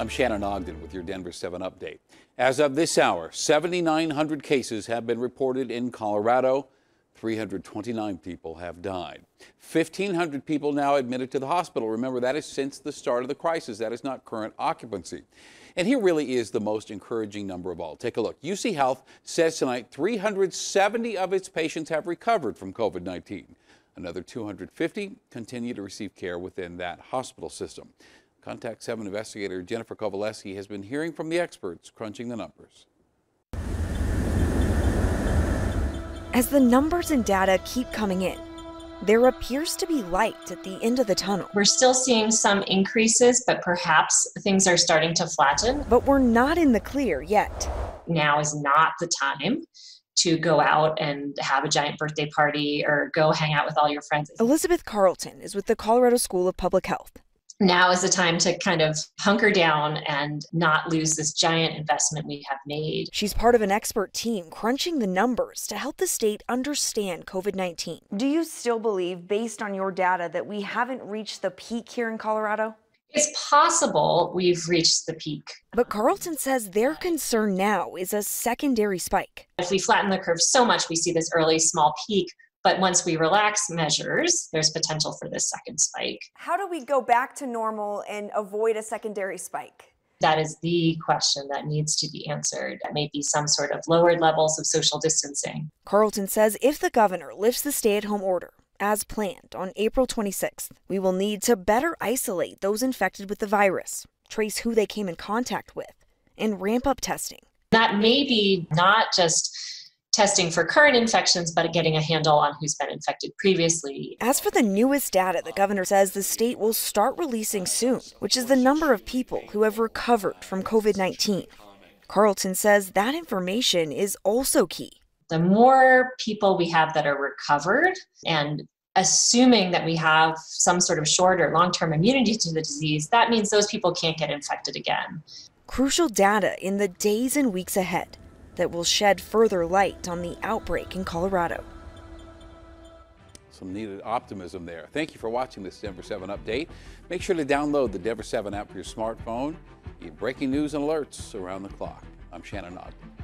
I'm Shannon Ogden with your Denver 7 update. As of this hour, 7,900 cases have been reported in Colorado. 329 people have died. 1,500 people now admitted to the hospital. Remember, that is since the start of the crisis. That is not current occupancy. And here really is the most encouraging number of all. Take a look. UC Health says tonight 370 of its patients have recovered from COVID 19. Another 250 continue to receive care within that hospital system. Contact 7 investigator Jennifer Kovaleski has been hearing from the experts crunching the numbers. As the numbers and data keep coming in, there appears to be light at the end of the tunnel. We're still seeing some increases, but perhaps things are starting to flatten. But we're not in the clear yet. Now is not the time to go out and have a giant birthday party or go hang out with all your friends. Elizabeth Carlton is with the Colorado School of Public Health now is the time to kind of hunker down and not lose this giant investment we have made. She's part of an expert team crunching the numbers to help the state understand COVID 19. Do you still believe, based on your data, that we haven't reached the peak here in Colorado? It's possible we've reached the peak. But Carlton says their concern now is a secondary spike. If we flatten the curve so much, we see this early small peak but once we relax measures, there's potential for this second spike. How do we go back to normal and avoid a secondary spike? That is the question that needs to be answered. It may be some sort of lowered levels of social distancing. Carlton says if the governor lifts the stay at home order, as planned on April 26th, we will need to better isolate those infected with the virus, trace who they came in contact with, and ramp up testing. That may be not just testing for current infections, but getting a handle on who's been infected previously. As for the newest data, the governor says the state will start releasing soon, which is the number of people who have recovered from COVID 19. Carlton says that information is also key. The more people we have that are recovered and assuming that we have some sort of short or long term immunity to the disease, that means those people can't get infected again. Crucial data in the days and weeks ahead that will shed further light on the outbreak in Colorado. Some needed optimism there. Thank you for watching this Denver 7 update. Make sure to download the Denver 7 app for your smartphone. Get breaking news and alerts around the clock. I'm Shannon Ogden.